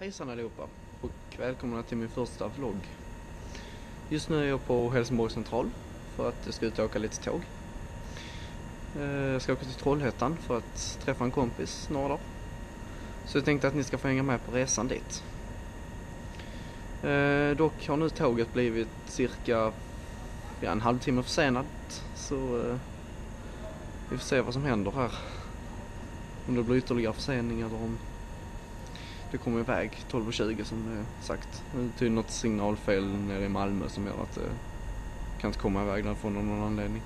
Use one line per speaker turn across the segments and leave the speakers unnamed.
Hejsan allihopa och välkomna till min första vlogg. Just nu är jag på Helsingborgs central för att jag ska ut och åka lite tåg. Eh, jag ska åka till Trollhättan för att träffa en kompis några dagar. Så jag tänkte att ni ska få hänga med på resan dit. Eh, dock har nu tåget blivit cirka ja, en halvtimme försenat så eh, vi får se vad som händer här. Om det blir ytterligare försening eller om det kommer iväg 12.20 som det är sagt. Det är tydligen något signalfel nere i Malmö som gör att eh, det kan inte komma iväg därifrån av någon anledning.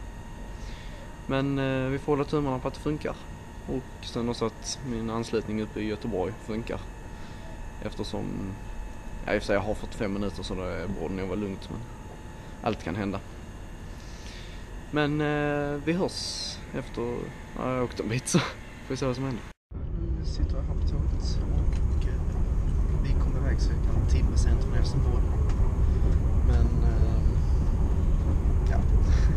Men eh, vi får hålla tummarna på att det funkar. Och sen också att min anslutning uppe i Göteborg funkar. Eftersom, ja i och för sig jag har 45 minuter så det borde nog vara lugnt men allt kan hända. Men eh, vi hörs efter, ja, jag har åkt en bit så får vi se vad som händer. Nu sitter jag här på tåget vi iväg cirka en timme sent från Helsingborg. Men eh, ja,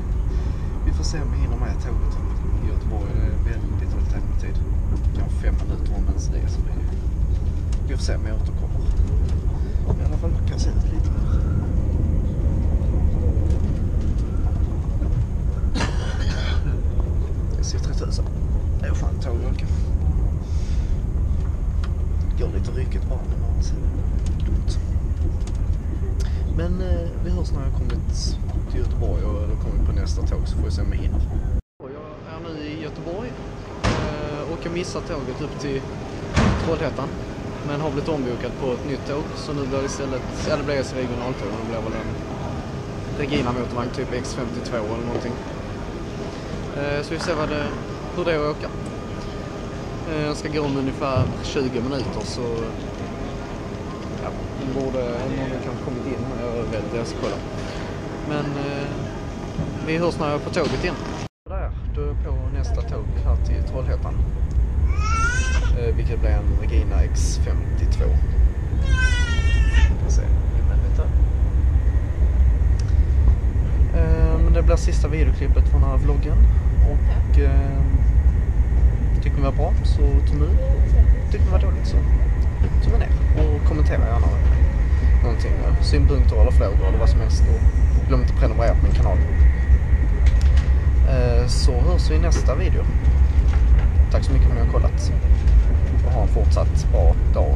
vi får se om vi hinner med tåget i Göteborg. Det är väldigt, väldigt tajt med tid. Kanske fem minuter om ens det. Så vi, vi får se om jag återkommer. I alla fall kan se ut lite mer. Jag sitter i tusen. Det är fan tågölka. Går lite ryckigt bara när man ser dumt. Men eh, vi hörs när jag kommit till Göteborg och då kommer vi på nästa tåg så får vi se om jag hinner. Jag är nu i Göteborg eh, och jag missar tåget upp till Trollhättan. Men har blivit ombokad på ett nytt tåg så nu blir det istället, ja det blir regionaltåg och det blir väl en Regina motorvagn typ X52 eller någonting. Eh, Så vi får se vad det, hur det är att åka. Eh, Jag ska gå om ungefär 20 minuter så ja, nu borde någon kanske kommit in. Jag vet inte, jag ska kolla. Men eh, vi hörs när jag är på tåget igen. Där, då är jag på nästa tåg här till Trollhättan. Eh, vilket blir en Regina X52. Får se innan detta. Eh, Men det blir sista videoklippet från den här vloggen. Och eh, tycker ni det var bra så tumme upp. Tycker ni det var dåligt så tumme ner. Och kommentera gärna någonting. Eh, synpunkter eller frågor eller vad som helst. Och glöm inte att prenumerera på min kanal. Eh, så hörs vi i nästa video. Tack så mycket för att ni har kollat. Och ha en fortsatt bra dag